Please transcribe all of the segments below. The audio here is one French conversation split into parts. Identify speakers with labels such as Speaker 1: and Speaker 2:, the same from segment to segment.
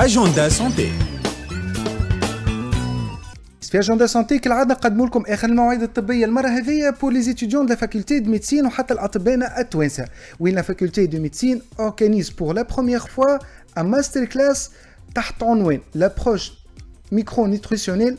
Speaker 1: اجندا سونتي
Speaker 2: في اجندا سونتي كالعاده نقدموا لكم اخر المواعيد الطبيه المره هذه بور لي ستوديون لا فاكولتي دو ميديسين وحتى الاطباء التوانسه وين لا فاكولتي دو ميديسين اورغانيز بور لا بروميير فوا ان ماستر كلاس تحت عنوان لابروش ميكرو نيتريسيونيل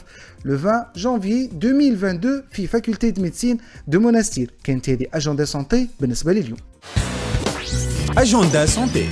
Speaker 2: le 20 janvier 2022 في faculté de médecine de Monastir كانت هذه agenda santé بالنسبة لليوم
Speaker 1: اجندا سونتي